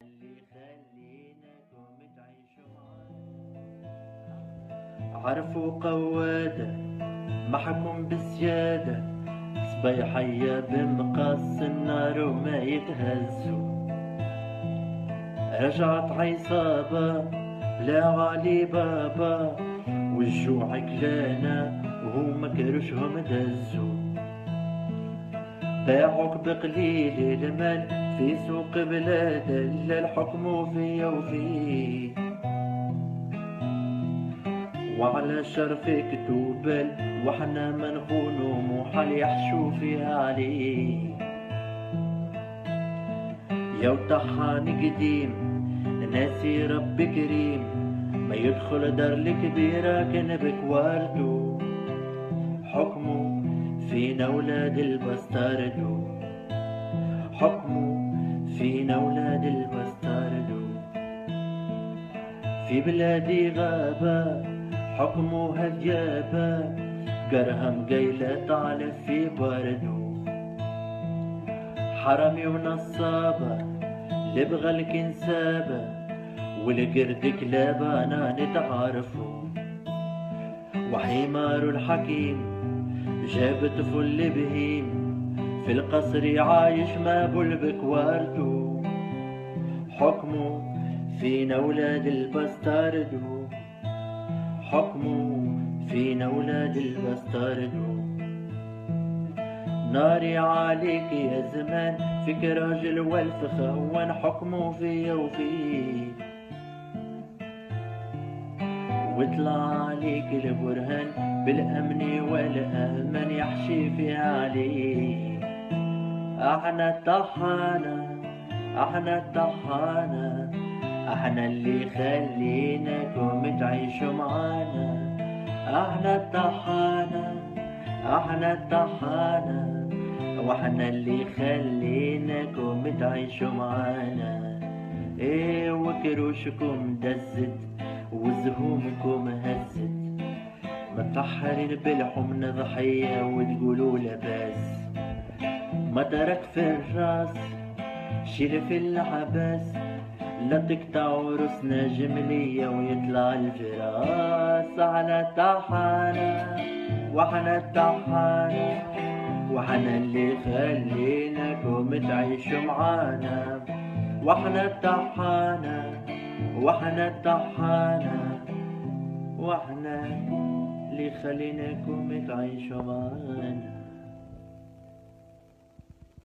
خليناكم تعيشوا عرفوا قوادة محكم بزيادة. صبيحية بمقص النار وما يتهزوا. رجعت عصابة لا علي بابا. والجوع كلانا وهما كرشهم دزوا. باعوك بقليل المال في سوق بلاد إلا الحكم فيا وفيه وعلى شرفك توبل وحنا ما نخونو محال يحشو فيها عليه يا وطحان قديم ناسي رب كريم ما يدخل دار الكبيرة كان بكواردو حكمه فينا ولاد البستاردو حكمه فينا ولاد البستاردو في بلادي غابة حكمه هديابة قرهم قيلة طالب في بردو. حرمي ونصابة لبغى الكنسابة. والقرد كلابة أنا نتعارفو. وحمار الحكيم جابت فل بهيم في القصر عايش ما بلبك واردو حكمه فينا ولاد البستاردو حكمه فينا ولاد البستاردو ناري عليك يا زمان فيك راجل والف خوان حكمه فيا وفيك وطلع عليك البرهان. بالأمن والأمن يحشي في عليه أحنا الطحانة أحنا الطحانة أحنا اللي خليناكم تعيشوا معانا. أحنا الطحانة أحنا الطحانة وأحنا اللي خليناكم تعيشوا معانا. إيه وكروشكم دزت وزهومكم مطحرين بالحمن ضحية وتقولوا لباس ما ترك في الراس في العباس لا تقطعوا رسنا جملية ويطلع الفراس. على طحانة وحنا الطحانة وحنا اللي خليناكم تعيشوا معانا. وحنا الطحانة وحنا الطحانة وحنا اللي خليناكم تعيشوا معانا